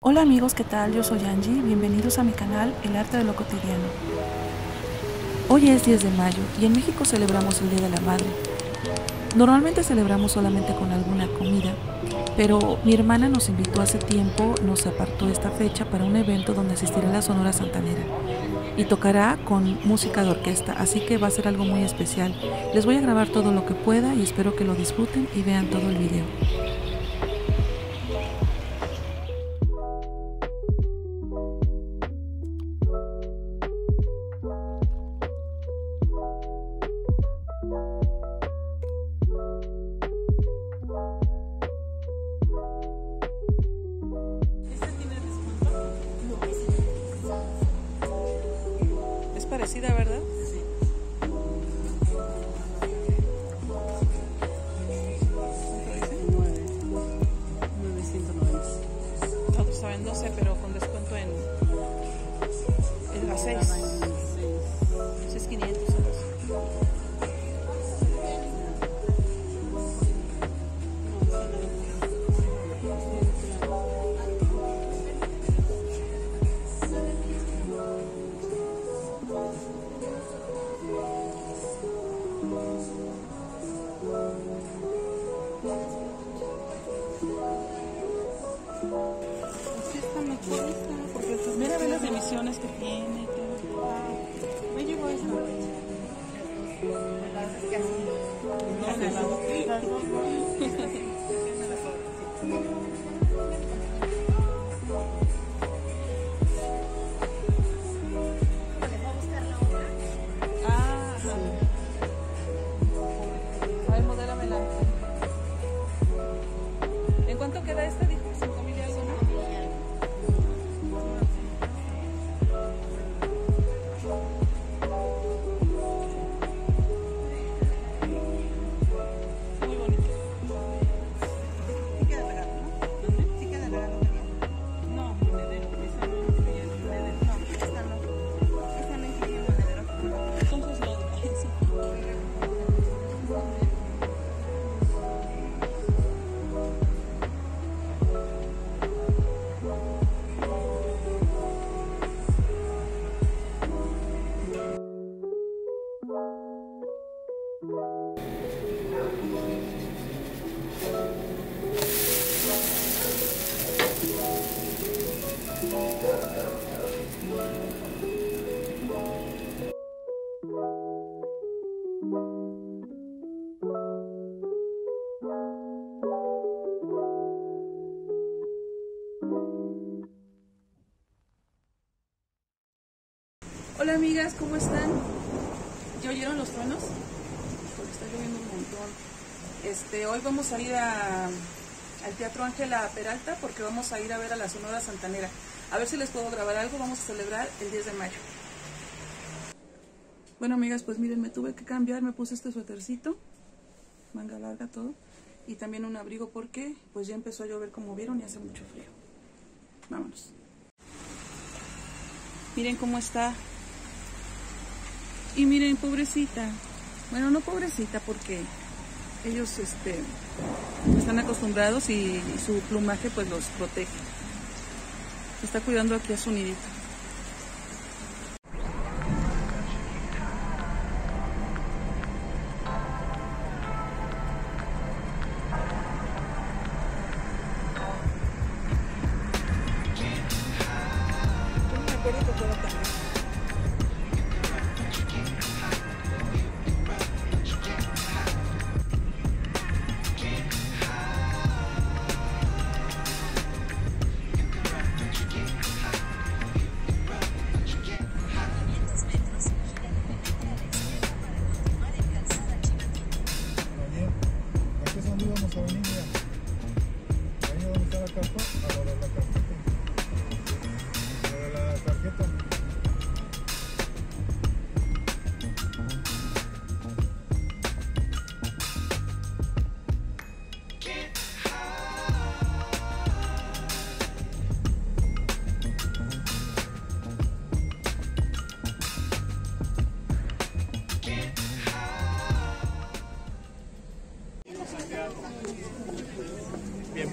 Hola amigos, ¿qué tal? Yo soy Angie, bienvenidos a mi canal El Arte de lo Cotidiano. Hoy es 10 de mayo y en México celebramos el Día de la Madre. Normalmente celebramos solamente con alguna comida, pero mi hermana nos invitó hace tiempo, nos apartó esta fecha para un evento donde asistirá la Sonora Santanera y tocará con música de orquesta, así que va a ser algo muy especial. Les voy a grabar todo lo que pueda y espero que lo disfruten y vean todo el video. Parecida, ¿verdad? Sí. Nueve. 990. Todos saben 12, pero con descuento en, en las 6. 6 amigas, ¿cómo están? ¿Ya oyeron los truenos? Porque está lloviendo un montón. Este, hoy vamos a ir al Teatro Ángela Peralta porque vamos a ir a ver a la Sonora Santanera. A ver si les puedo grabar algo, vamos a celebrar el 10 de mayo. Bueno amigas, pues miren, me tuve que cambiar, me puse este suétercito, manga larga todo, y también un abrigo porque pues ya empezó a llover como vieron y hace mucho frío. Vámonos. Miren cómo está y miren, pobrecita. Bueno, no pobrecita porque ellos este, están acostumbrados y, su plumaje pues los protege. Está cuidando aquí a su nidito.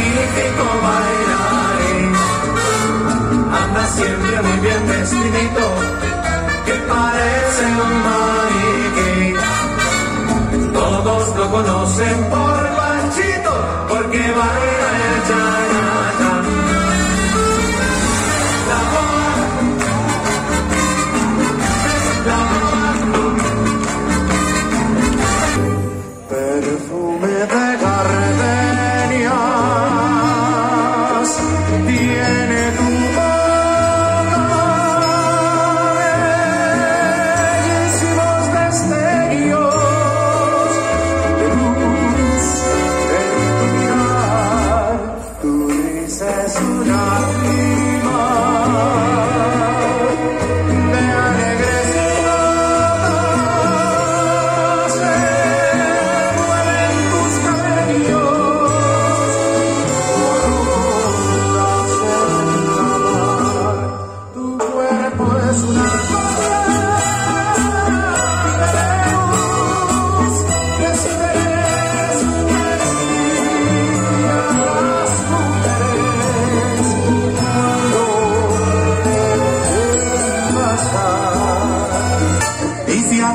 y bailarín. Anda siempre muy bien vestidito, que parece un maniquí. Todos lo conocen por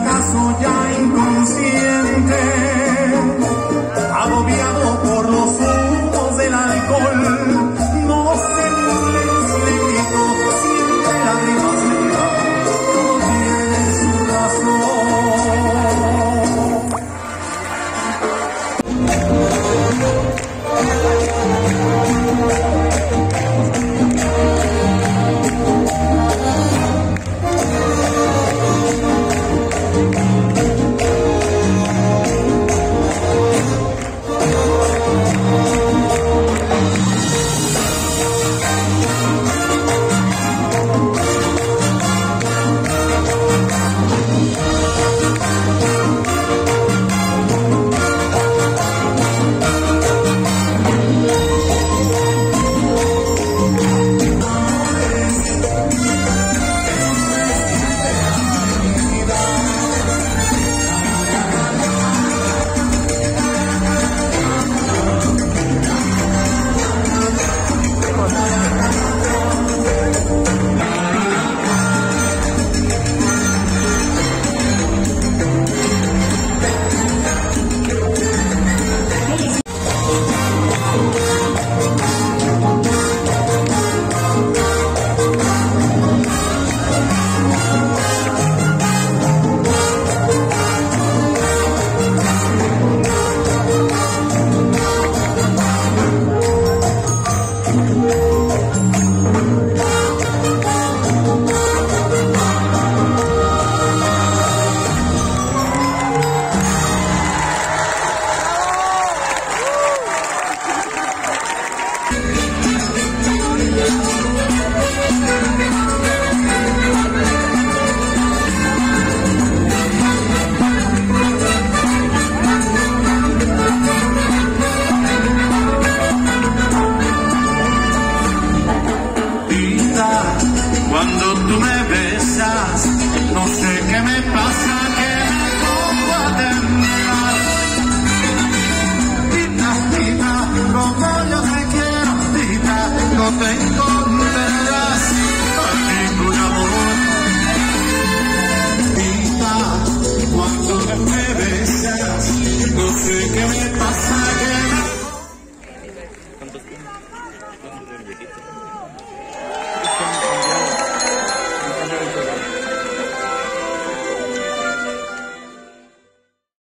fracaso ya inconsciente.